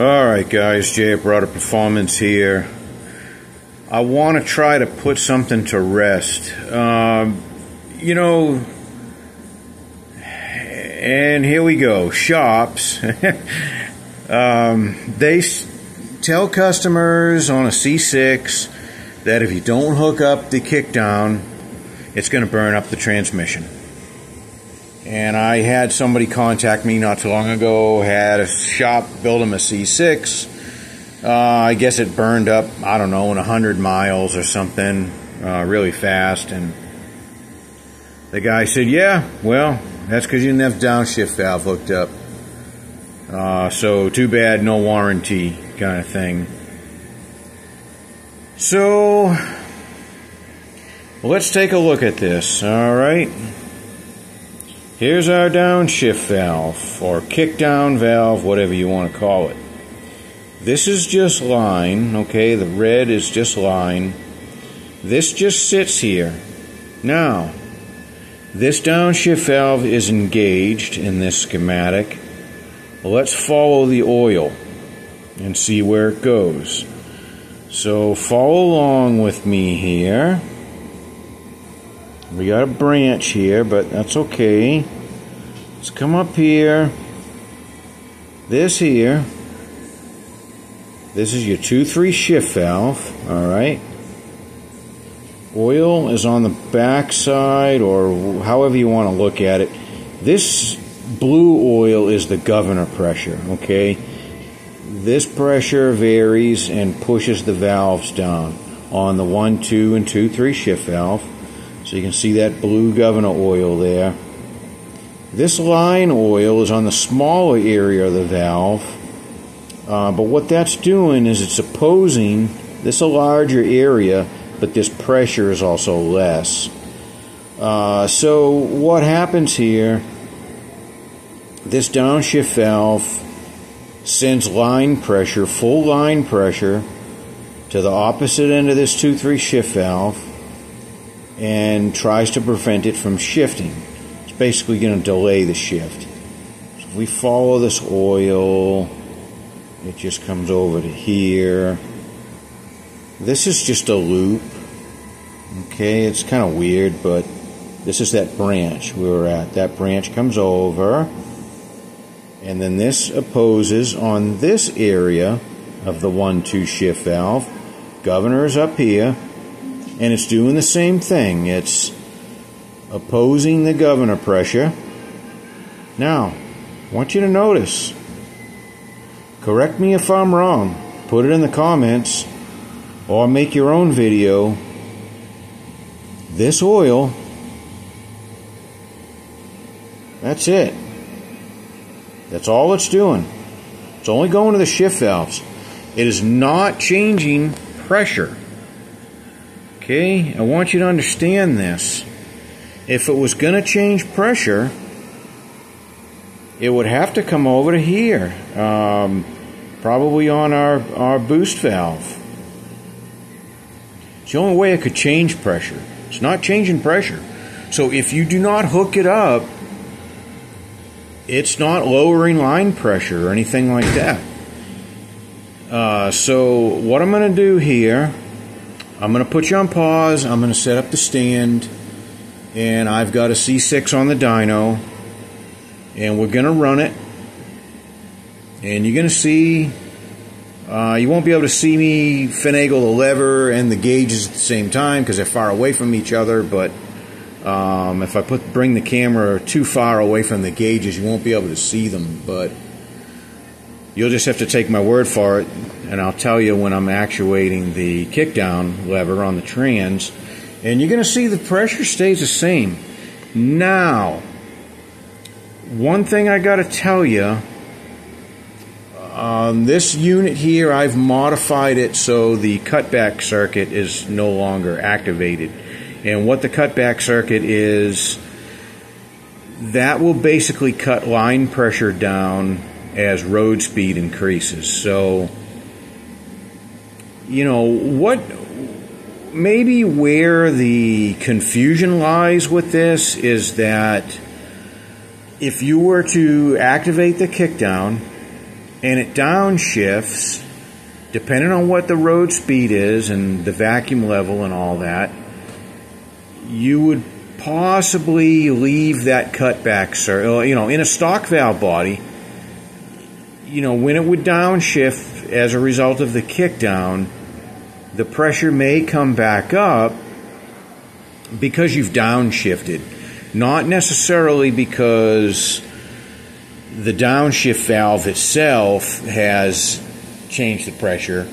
Alright guys, Jay at Broader Performance here. I want to try to put something to rest. Um, you know, and here we go. Shops, um, they tell customers on a C6 that if you don't hook up the kickdown, it's going to burn up the transmission. And I had somebody contact me not too long ago, had a shop build him a C6. Uh, I guess it burned up, I don't know, in 100 miles or something, uh, really fast. And the guy said, Yeah, well, that's because you didn't have downshift valve hooked up. Uh, so, too bad, no warranty kind of thing. So, let's take a look at this, all right? Here's our downshift valve, or kick down valve, whatever you want to call it. This is just line, okay? The red is just line. This just sits here. Now, this downshift valve is engaged in this schematic. Let's follow the oil and see where it goes. So follow along with me here. We got a branch here, but that's okay. Let's come up here. This here. This is your 2-3 shift valve, all right? Oil is on the back side, or however you want to look at it. This blue oil is the governor pressure, okay? This pressure varies and pushes the valves down on the 1, 2, and 2, 3 shift valve. So you can see that blue governor oil there. This line oil is on the smaller area of the valve, uh, but what that's doing is it's opposing this a larger area, but this pressure is also less. Uh, so what happens here? This downshift valve sends line pressure, full line pressure, to the opposite end of this 2-3 shift valve and tries to prevent it from shifting. It's basically going to delay the shift. So if we follow this oil, it just comes over to here. This is just a loop. Okay, it's kind of weird, but this is that branch we were at. That branch comes over, and then this opposes on this area of the 1 2 shift valve. Governor is up here and it's doing the same thing. It's opposing the governor pressure. Now, I want you to notice. Correct me if I'm wrong. Put it in the comments or make your own video. This oil, that's it. That's all it's doing. It's only going to the shift valves. It is not changing pressure. Okay, I want you to understand this. If it was going to change pressure, it would have to come over to here, um, probably on our, our boost valve. It's the only way it could change pressure. It's not changing pressure. So if you do not hook it up, it's not lowering line pressure or anything like that. Uh, so what I'm going to do here I'm going to put you on pause. I'm going to set up the stand. And I've got a C6 on the dyno. And we're going to run it. And you're going to see, uh, you won't be able to see me finagle the lever and the gauges at the same time because they're far away from each other. But um, if I put bring the camera too far away from the gauges, you won't be able to see them. But you'll just have to take my word for it and I'll tell you when I'm actuating the kickdown lever on the trans, and you're going to see the pressure stays the same. Now, one thing I got to tell you, um, this unit here, I've modified it so the cutback circuit is no longer activated. And what the cutback circuit is, that will basically cut line pressure down as road speed increases. So you know, what maybe where the confusion lies with this is that if you were to activate the kickdown and it downshifts, depending on what the road speed is and the vacuum level and all that, you would possibly leave that cutback, sir. Uh, you know, in a stock valve body, you know, when it would downshift as a result of the kickdown, the pressure may come back up because you've downshifted. Not necessarily because the downshift valve itself has changed the pressure.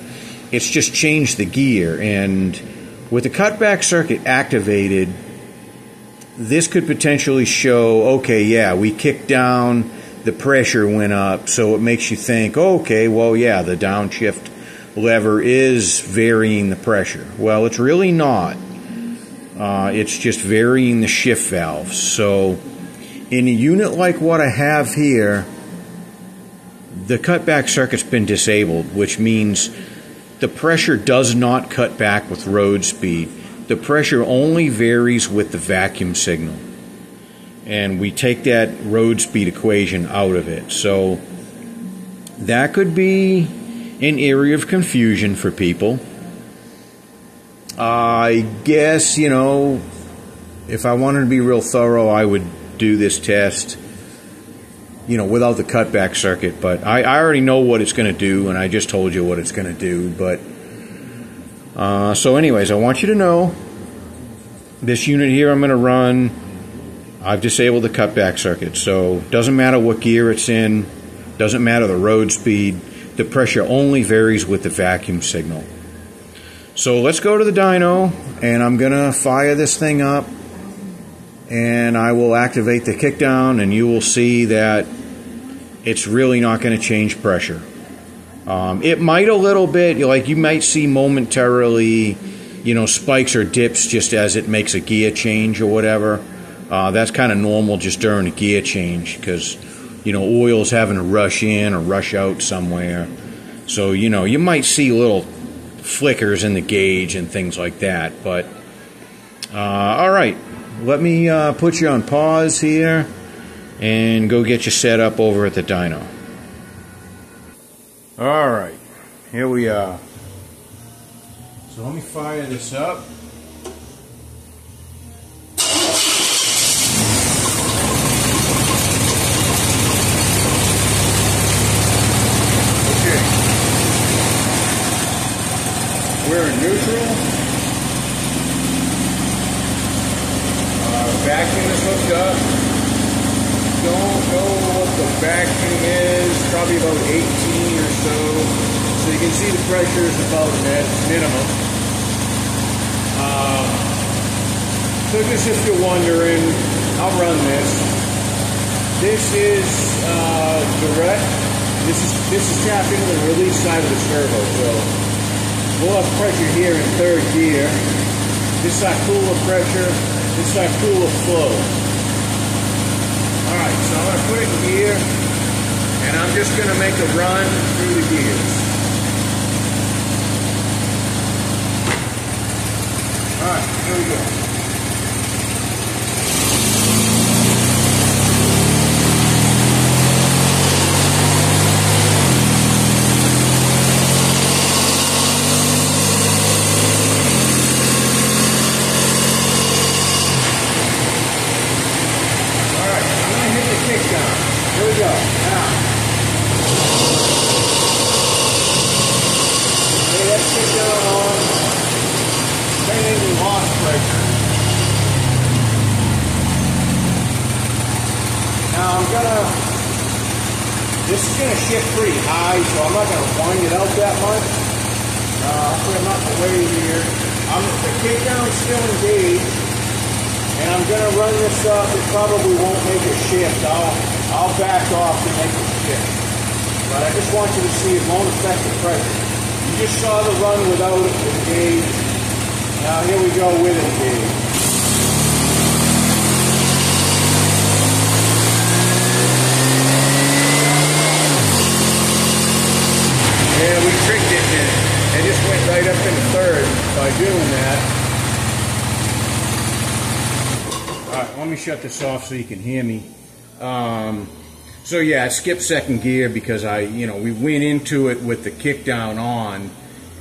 It's just changed the gear. And with the cutback circuit activated, this could potentially show okay, yeah, we kicked down, the pressure went up. So it makes you think, okay, well, yeah, the downshift lever is varying the pressure. Well, it's really not. Uh, it's just varying the shift valves. So in a unit like what I have here, the cutback circuit's been disabled, which means the pressure does not cut back with road speed. The pressure only varies with the vacuum signal. And we take that road speed equation out of it. So that could be an area of confusion for people. I guess, you know, if I wanted to be real thorough, I would do this test, you know, without the cutback circuit. But I, I already know what it's going to do, and I just told you what it's going to do. But uh, so, anyways, I want you to know this unit here I'm going to run. I've disabled the cutback circuit, so doesn't matter what gear it's in, doesn't matter the road speed. The pressure only varies with the vacuum signal. So let's go to the dyno, and I'm going to fire this thing up and I will activate the kickdown and you will see that it's really not going to change pressure. Um, it might a little bit, like you might see momentarily, you know, spikes or dips just as it makes a gear change or whatever. Uh, that's kind of normal just during a gear change because, you know, oil's having to rush in or rush out somewhere. So, you know, you might see little flickers in the gauge and things like that. But, uh, all right, let me uh, put you on pause here and go get you set up over at the dyno. All right, here we are. So let me fire this up. In neutral. vacuum is hooked up. Don't know what the vacuum is, probably about 18 or so. So you can see the pressure is about net minimum. Uh, so just if you're wondering, I'll run this. This is uh, direct. This is this is tapped into the release side of the servo. So we'll pressure here in third gear. This is our cooler pressure. It's that cooler flow. All right, so I'm going to put it in gear, and I'm just going to make a run through the gears. All right, here we go. This is to shift pretty high, so I'm not to wind it out that much. Uh, I'll put them out the way here. I'm, the still engaged, and I'm to run this up. It probably won't make a shift. I'll, I'll back off to make it shift. But I just want you to see it won't affect the pressure. You just saw the run without it engaged. Now here we go with it engaged. Yeah, we tricked it and it just went right up into third by doing that. All right, let me shut this off so you can hear me. Um, So yeah, I skipped second gear because I, you know, we went into it with the kick down on,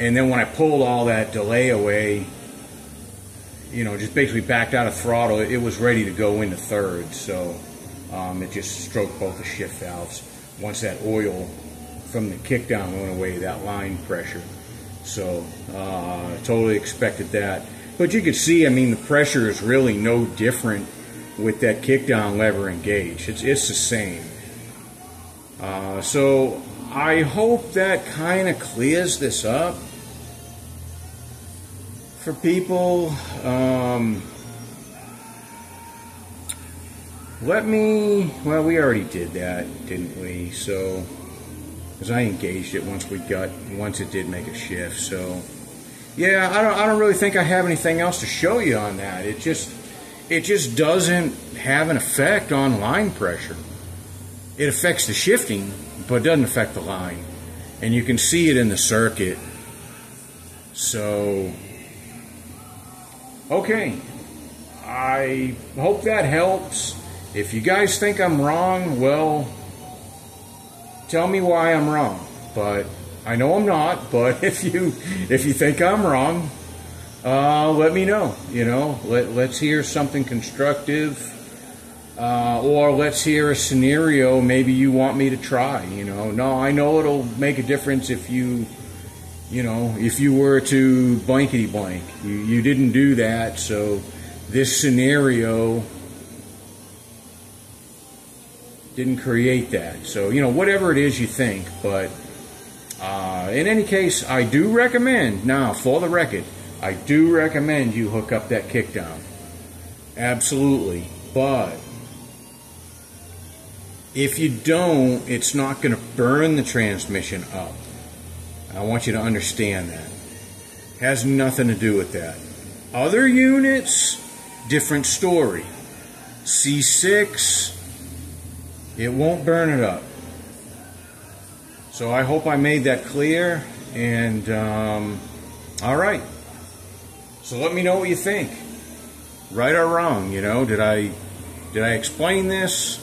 and then when I pulled all that delay away, you know, just basically backed out of throttle, it was ready to go into third. So um, it just stroked both the shift valves. Once that oil from the kick down went away, that line pressure. So uh, totally expected that. But you can see, I mean, the pressure is really no different with that kick down lever engaged. It's, it's the same. Uh, so I hope that kind of clears this up for people. Um, let me, well, we already did that, didn't we? So, because I engaged it once we got, once it did make a shift. So, yeah, I don't, I don't really think I have anything else to show you on that. It just, it just doesn't have an effect on line pressure it affects the shifting, but doesn't affect the line. And you can see it in the circuit. So, okay. I hope that helps. If you guys think I'm wrong, well, tell me why I'm wrong. But I know I'm not. But if you if you think I'm wrong, uh, let me know. You know, let let's hear something constructive uh, or let's hear a scenario maybe you want me to try. You know, no, I know it'll make a difference if you, you know, if you were to blankety blank. You, you didn't do that, so this scenario didn't create that. So, you know, whatever it is you think, but uh, in any case, I do recommend, now for the record, I do recommend you hook up that kickdown. Absolutely. But if you don't, it's not going to burn the transmission up. I want you to understand that. Has nothing to do with that. Other units, different story. C6, it won't burn it up. So I hope I made that clear. And um, all right. So let me know what you think. Right or wrong, you know, did I did I explain this?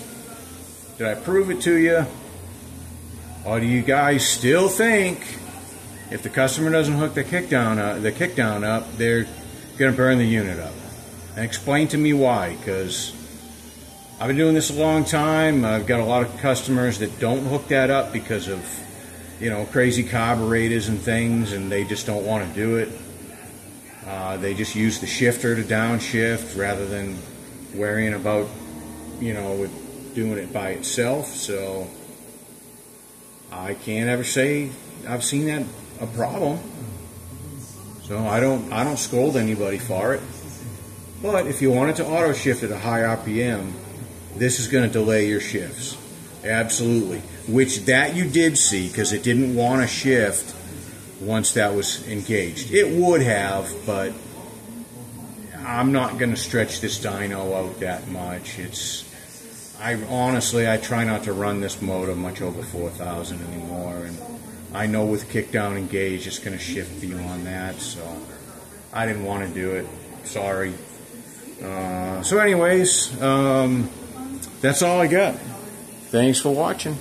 Did I prove it to you? Or do you guys still think if the customer doesn't hook the kickdown up, the kickdown up, they're going to burn the unit up? And explain to me why, because I've been doing this a long time. I've got a lot of customers that don't hook that up because of, you know, crazy carburetors and things, and they just don't want to do it. Uh, they just use the shifter to downshift rather than worrying about, you know, doing it by itself. So I can't ever say I've seen that a problem. So I don't I don't scold anybody for it. But if you wanted to auto shift at a high RPM, this is going to delay your shifts. Absolutely. Which that you did see because it didn't want to shift once that was engaged. It would have, but I'm not going to stretch this dyno out that much. It's I honestly, I try not to run this motor much over 4,000 anymore, and I know with kickdown engage, it's going to shift beyond that, so I didn't want to do it. Sorry. Uh, so anyways, um, that's all I got. Thanks for watching.